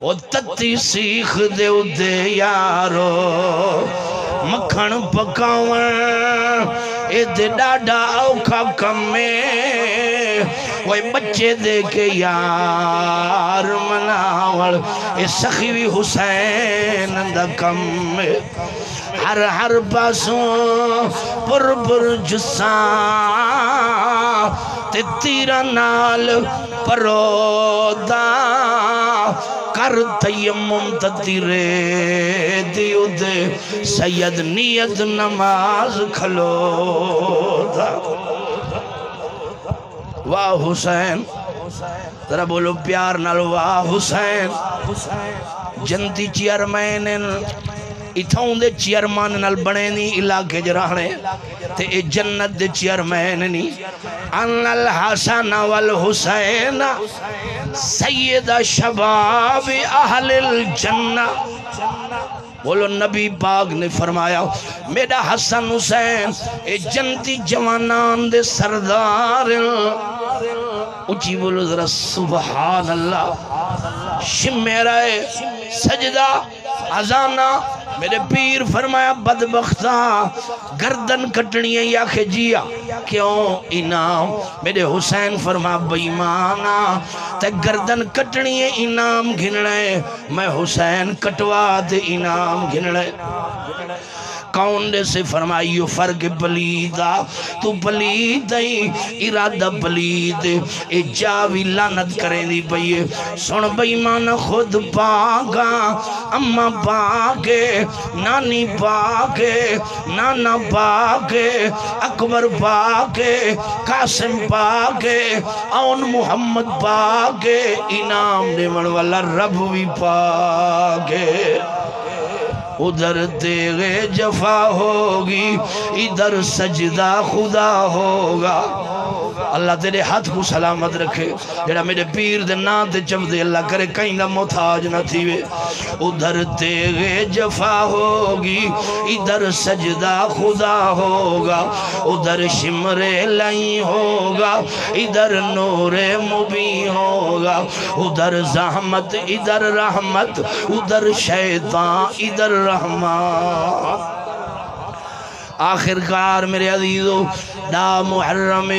او تتی سیخ دے او دے یارو، مکھن پکاون اے دے ڈاڈا اوکھا کمے۔ وہ بچے دے کے یار مناول، اے سخیوی حسین دا کمے۔ ہر ہر پاسوں پر پر جسان تے تیرا نال پرودا۔ ہر تیمم تتیرے دیو دے، سید نیت نماز کھلو دا۔ واہ حسین، ذرا بولو پیار نال واہ حسین۔ جنتی چیئر چیئرمین اتھاؤں دے چیئرمان نال بنے نی علاقے جرانے تے اے جنت دے چیئرمین نی۔ ان الحسن والحسین سید شباب اہل الجنہ۔ بولو، نبی پاک نے فرمایا، میرا حسن حسین اے جنتی جوانان دے سردار۔ اچھی بولو، ذرا سبحان اللہ۔ شمیرہ سجدہ ازانہ میرے پیر فرمایا بدبختہ گردن کٹنی ہے، یا خجیا کیوں؟ انام میرے حسین فرما بیمانا تے گردن کٹنی ہے انام گھنڑے میں حسین کٹوا دے انام گھنڑے کون دے سے فرمائیو فرق پلیدہ تو پلید دیں ارادہ پلید اے جاوی لانت کریں دی بھئیے سن بیمان خود پاگا اممہ پاگے نانی پاگے نانا پاگے اکبر پاگے قاسم پاگے اون محمد پاگے انام دے والا رب بھی پاگے ادھر تیغے جفا ہوگی، ادھر سجدہ خدا ہوگا۔ اللہ تیرے ہاتھ کو سلامت رکھے۔ جڑا میرے پیر دے نا تے چم دے اللہ کرے، کہیں دا محتاج نہ تھیوے۔ ادھر تیغے جفا ہوگی، ادھر سجدہ خدا ہوگا۔ ادھر شمر لئی ہوگا، ادھر نور مبی ہوگا۔ ادھر زحمت، ادھر رحمت، ادھر شیطان، ادھر رحمان آخر کار میرے عزیزو، دا محرم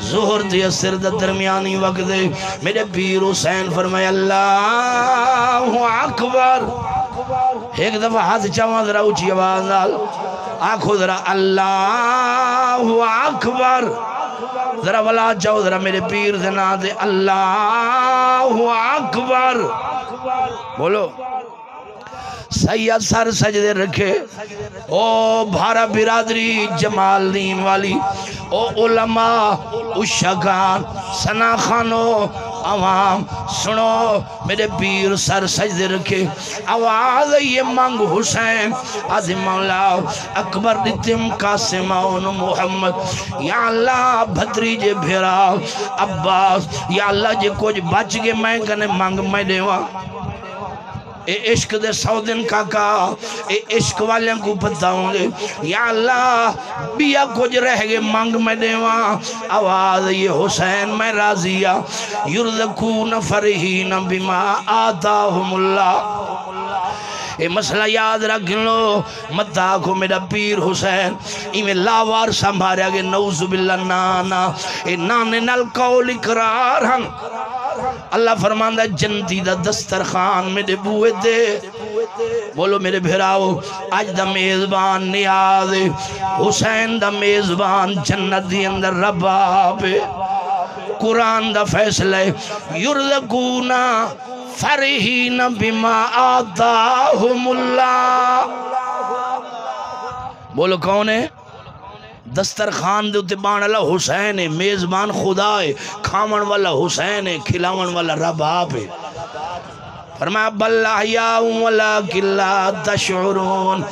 ظہر دی اثر دا درمیانی وقت دے، میرے پیر حسین فرمائے اللہ اکبر. ایک دفعہ ہاتھ چاہاں ذرا اچھی آواز نال آنکھو ذرا، اللہ اکبر. ذرا ولا جاؤ، ذرا میرے پیر دنا دے، اللہ اکبر. بولو۔ سید سر سجدے رکھے۔ او بھارا برادری جمال دین والی، او علماء اشگان سنا خانو، عوام، سنو، میرے پیر سر سجدے رکھے۔ آواز یہ مانگ حسین آدھ مولا اکبر، نتیم قاسم آن محمد۔ یا اللہ بھتری جے بھیرا، عباس، یا اللہ جے کچھ بچ گے میں کنے مانگ میں دیوا اے عشق دے سو دن کاکا، اے عشق والے کو بتاؤں گے، یا اللہ، بیا کچھ رہ گے مانگ میں دیواں، آواز یہ حسین میں راضیہ یرزکون فرحین بما آتاہم اللہ۔ اے مسئلہ یاد رکھ لو، مت آکھو میرا پیر حسین ایمیں لاوار سنبھاریا گے نوز باللہ نانا، اے نانے نل قول اقرار ہن اللہ فرماندہ جنتی دا دسترخان میرے بوئے دے۔ بولو میرے بھراؤ آج دا میزبان نیاز، حسین دا میزبان جنت دی اندر رباب قرآن دا فیصلہ، یرزقونا فرحین بما آتاہم اللہ۔ بولو کون ہے؟ دسترخان دے اتبان اللہ حسین ہے، میزبان خدا ہے کھامن والا حسین ہے، کھلاون والا رب آپ ہے۔ فرمایا بل احیاؤں ولیکن لا تشعرون،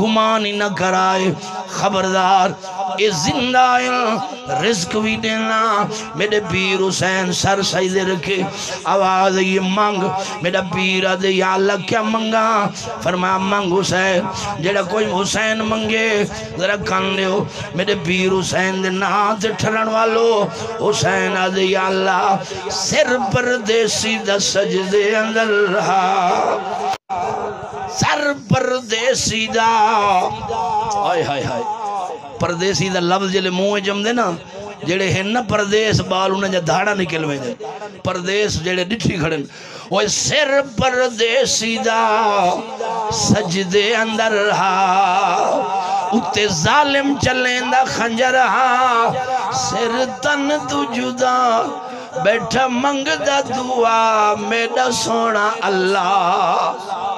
گمانی نہ کرائے، خبردار اے زندہ ہیں، رزق بھی دینا۔ میرے پیر حسین سر سجدے رکھے، آواز یہ مانگ میرا پیر آدھے، یا اللہ کیا منگا؟ فرمایا مانگ حسین۔ جڑا کوئی حسین منگے، ذرا کھان لے ہو میرے پیر حسین دے نات ٹھرن والو۔ حسین آدھے، یا اللہ، سر پردیسی دا سجدے اندر رہا۔ سر پردیسی دا۔ آئے ہائے ہائے۔ پردیسی دا لفظ جلے موہ جم دے نا جڑے ہیں نا پردیس بال انہیں جا دھاڑا نکل میں دے پردیس جڑے ڈٹھی کھڑن وہ سر پردیسی دا سجدے اندر رہا اتے ظالم چلیں دا خنجر ہاں سر تن تو جدا بیٹھا منگ دا دعا میڈا سونا اللہ